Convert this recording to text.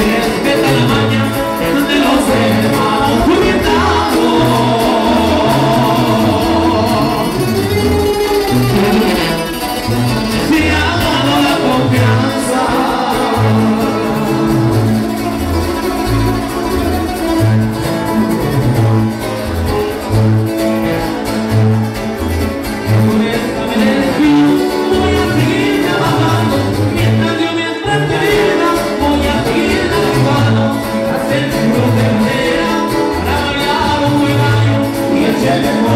sé, vete a la mañana, no te lo. I